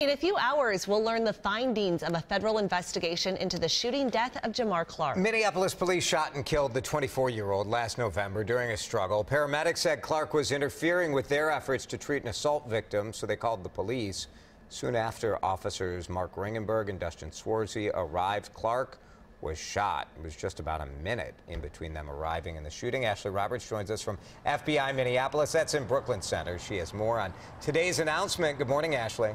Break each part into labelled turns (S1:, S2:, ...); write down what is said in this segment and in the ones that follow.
S1: In a few hours, we'll learn the findings of a federal investigation into the shooting death of Jamar Clark.
S2: Minneapolis police shot and killed the 24 year old last November during a struggle. Paramedics said Clark was interfering with their efforts to treat an assault victim, so they called the police. Soon after, officers Mark Ringenberg and Dustin Schwarze arrived. Clark was shot. It was just about a minute in between them arriving and the shooting. Ashley Roberts joins us from FBI Minneapolis. That's in Brooklyn Center. She has more on today's announcement. Good morning, Ashley.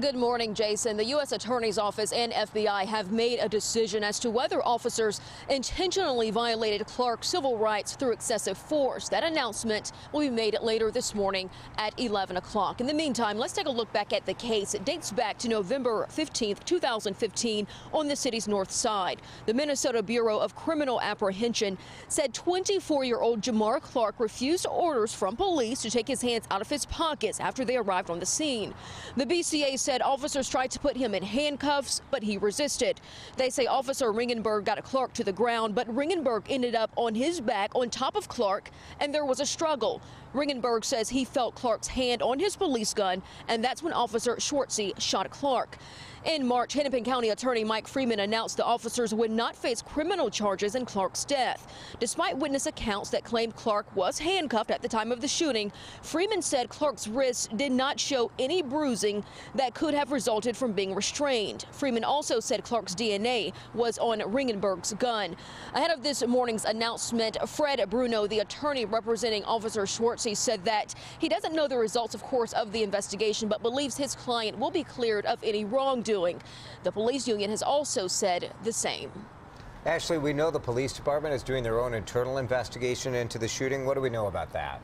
S3: Good morning, Jason. The U.S. Attorney's Office and FBI have made a decision as to whether officers intentionally violated Clark's civil rights through excessive force. That announcement will be made later this morning at 11 o'clock. In the meantime, let's take a look back at the case. It dates back to November 15, 2015, on the city's north side. The Minnesota Bureau of Criminal Apprehension said 24-year-old Jamar Clark refused orders from police to take his hands out of his pockets after they arrived on the scene. The BCA said said officers tried to put him in handcuffs, but he resisted. They say Officer Ringenberg got Clark to the ground, but Ringenberg ended up on his back on top of Clark, and there was a struggle. Ringenberg says he felt Clark's hand on his police gun, and that's when Officer Schwarze shot Clark. In March, Hennepin County Attorney Mike Freeman announced the officers would not face criminal charges in Clark's death. Despite witness accounts that claimed Clark was handcuffed at the time of the shooting, Freeman said Clark's wrists did not show any bruising that could have resulted from being restrained. Freeman also said Clark's DNA was on Ringenberg's gun. Ahead of this morning's announcement, Fred Bruno, the attorney representing Officer Schwarze, said that he doesn't know the results, of course, of the investigation, but believes his client will be cleared of any wrongdoing doing. The police union has also said the same.
S2: Ashley, we know the police department is doing their own internal investigation into the shooting. What do we know about that?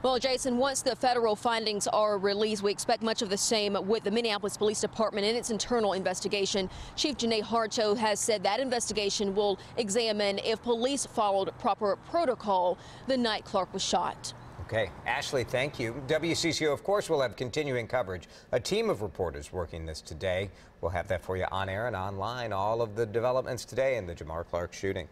S3: Well, Jason, once the federal findings are released, we expect much of the same with the Minneapolis Police Department in its internal investigation. Chief Janeé Harteau has said that investigation will examine if police followed proper protocol the night Clark was shot.
S2: Okay, Ashley, thank you. WCCO, of course, will have continuing coverage. A team of reporters working this today. We'll have that for you on air and online. All of the developments today in the Jamar Clark shooting.